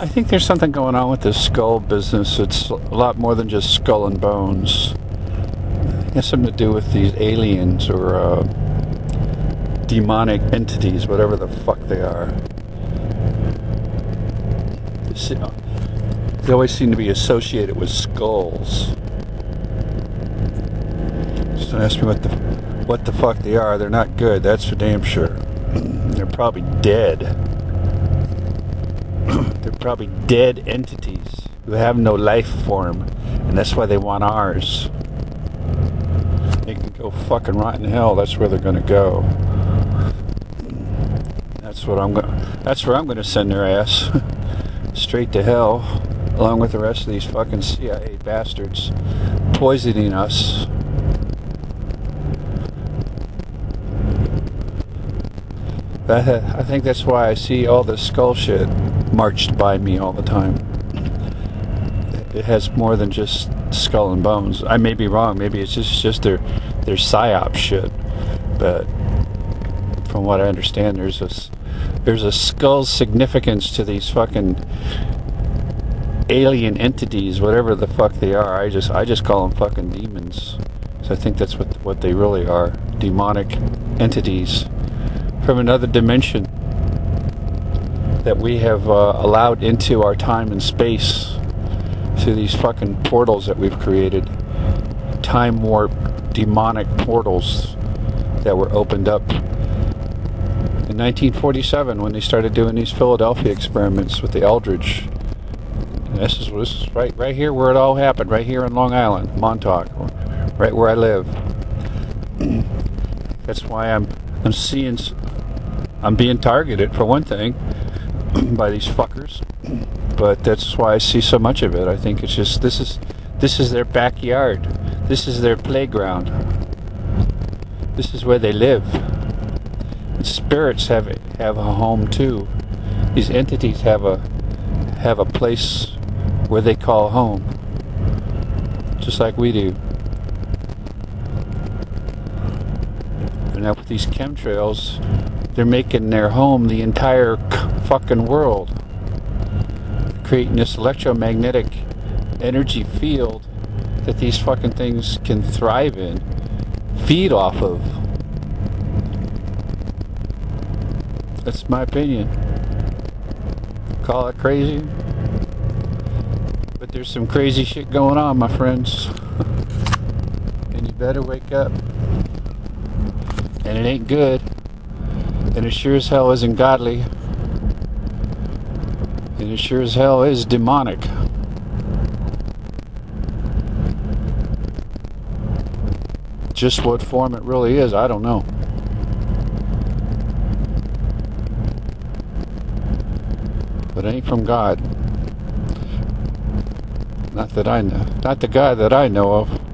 I think there's something going on with this skull business. It's a lot more than just skull and bones. It has something to do with these aliens or uh, demonic entities, whatever the fuck they are. They always seem to be associated with skulls. Just don't ask me what the what the fuck they are. They're not good. That's for damn sure. They're probably dead. Probably dead entities who have no life form, and that's why they want ours. They can go fucking rot in hell. That's where they're gonna go. That's what I'm gonna. That's where I'm gonna send their ass straight to hell, along with the rest of these fucking CIA bastards poisoning us. I think that's why I see all this skull shit marched by me all the time. It has more than just skull and bones. I may be wrong. Maybe it's just just their their psyop shit. But from what I understand, there's a there's a skull significance to these fucking alien entities, whatever the fuck they are. I just I just call them fucking demons. So I think that's what what they really are. Demonic entities from another dimension that we have uh, allowed into our time and space through these fucking portals that we've created. Time warp, demonic portals that were opened up in 1947 when they started doing these Philadelphia experiments with the Eldridge. This is this is right right here where it all happened, right here in Long Island, Montauk, right where I live. That's why I'm I'm seeing I'm being targeted for one thing by these fuckers. But that's why I see so much of it. I think it's just this is this is their backyard. This is their playground. This is where they live. And spirits have have a home too. These entities have a have a place where they call home. Just like we do. And now with these chemtrails, they're making their home the entire fucking world. Creating this electromagnetic energy field that these fucking things can thrive in, feed off of. That's my opinion. Call it crazy. But there's some crazy shit going on, my friends. and you better wake up. And it ain't good. And it sure as hell isn't godly. And it sure as hell is demonic. Just what form it really is, I don't know. But it ain't from God. Not that I know. Not the God that I know of.